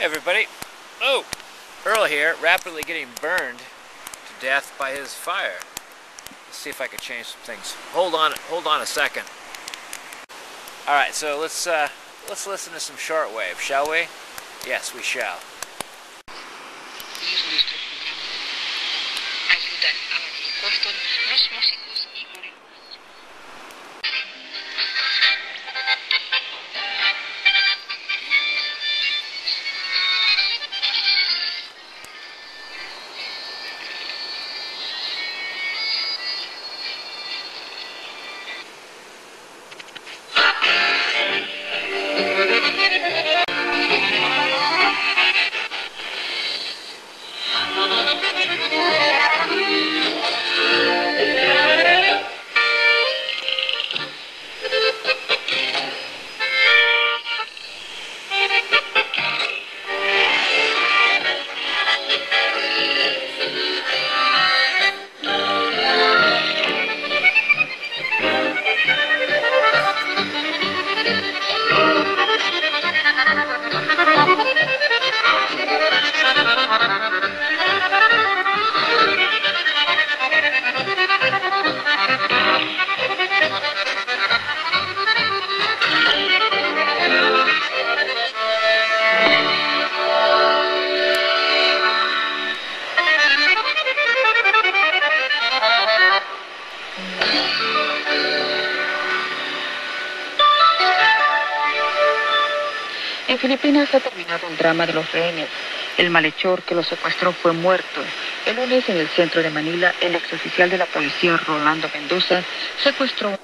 Everybody. Oh, Earl here, rapidly getting burned to death by his fire. Let's see if I can change some things. Hold on, hold on a second. All right, so let's uh, let's listen to some shortwave, shall we? Yes, we shall. Filipinas ha terminado el drama de los rehenes. El malhechor que los secuestró fue muerto. El lunes en el centro de Manila, el exoficial de la policía Rolando Mendoza secuestró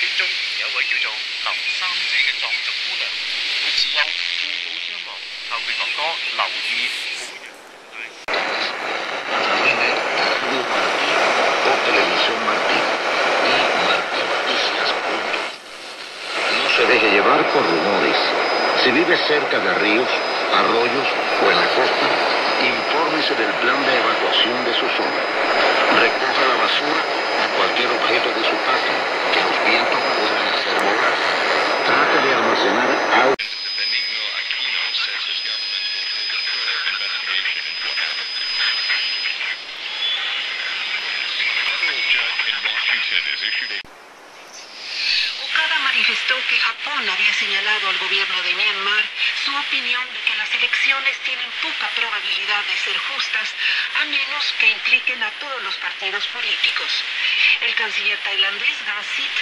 村中有位叫做劉三姐嘅藏族姑娘，佢自幼父母雙亡，後被哥哥劉義撫養。No se deje llevar por rumores. Si vive cerca de ríos, arroyos o en la costa, infórmese del plan de evacuación de su zona. Recoja la basura Okada manifestó que Japón había señalado al gobierno de Myanmar su opinión de que las elecciones tienen poca probabilidad de ser justas a menos que impliquen a todos los partidos políticos. El canciller tailandés Gasit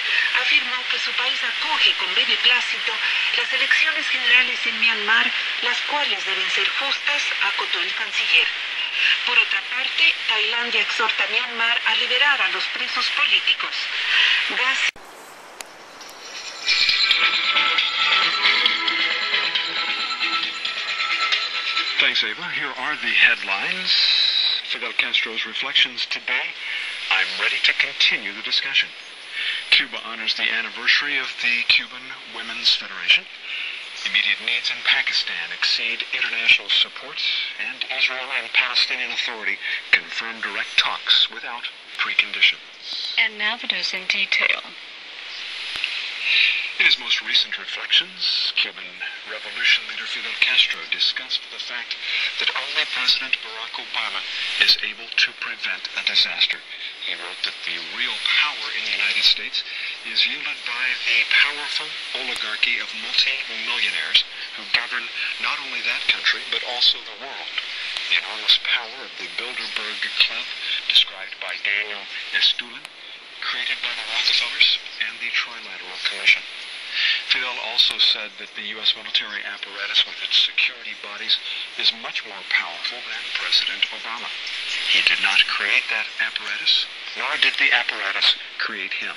afirmó que su país acoge con beneplácito las elecciones generales en Myanmar, las cuales deben ser justas, acotó el canciller. Por otra parte, Tailandia exhorta a Myanmar a liberar a los presos políticos. Kasit Thanks, Ava. Here are the headlines. Fidel Castro's reflections today. I'm ready to continue the discussion. Cuba honors the anniversary of the Cuban Women's Federation. Immediate needs in Pakistan exceed international support, and Israel and Palestinian Authority confirm direct talks without precondition. And now the news in detail. In his most recent reflections, Cuban revolution leader Fidel Castro discussed the fact that only President Barack Obama is able to prevent a disaster. He wrote that the real power in the United States is yielded by the powerful oligarchy of multi-millionaires who govern not only that country, but also the world. The enormous power of the Bilderberg Club, described by Daniel Estulin, created by the Rockefellers and the Trilateral Commission. Fidel also said that the U.S. military apparatus with its security bodies is much more powerful than President Obama. He did not create that apparatus, nor did the apparatus create him.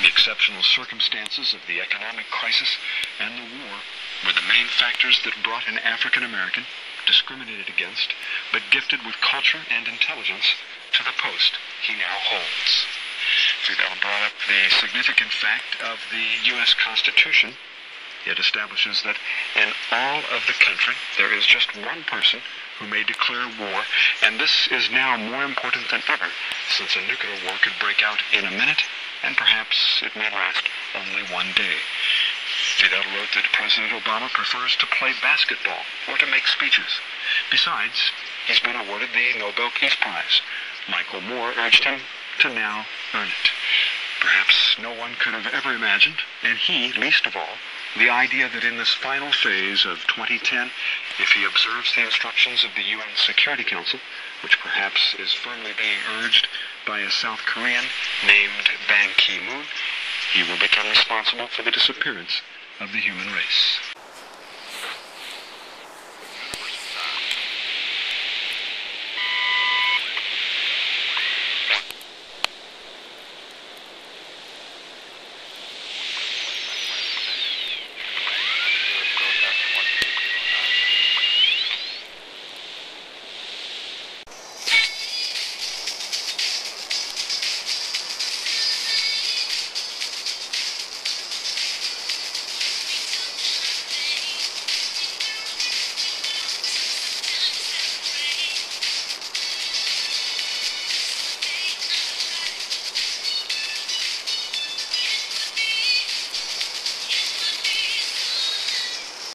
The exceptional circumstances of the economic crisis and the war were the main factors that brought an African American, discriminated against, but gifted with culture and intelligence, to the post he now holds. Fidel brought up the significant fact of the U.S. Constitution. It establishes that in all of the country there is just one person who may declare war, and this is now more important than ever since a nuclear war could break out in a minute, and perhaps it may last only one day. Fidel wrote that President Obama prefers to play basketball or to make speeches. Besides, he's been awarded the Nobel Peace Prize. Michael Moore urged him to now earn it. Perhaps no one could have ever imagined, and he least of all, the idea that in this final phase of 2010, if he observes the instructions of the UN Security Council, which perhaps is firmly being urged by a South Korean named Ban Ki-moon, he will become responsible for the disappearance of the human race.